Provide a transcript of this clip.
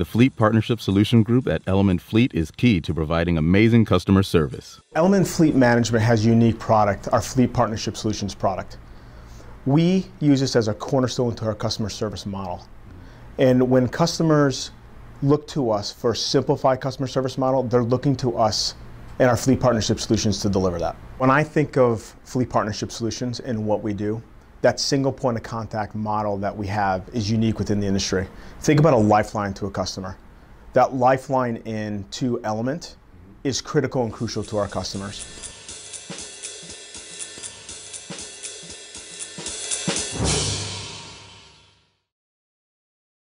The Fleet Partnership Solution Group at Element Fleet is key to providing amazing customer service. Element Fleet Management has a unique product, our Fleet Partnership Solutions product. We use this as a cornerstone to our customer service model. And when customers look to us for a simplified customer service model, they're looking to us and our Fleet Partnership Solutions to deliver that. When I think of Fleet Partnership Solutions and what we do, that single point of contact model that we have is unique within the industry. Think about a lifeline to a customer. That lifeline in two Element is critical and crucial to our customers.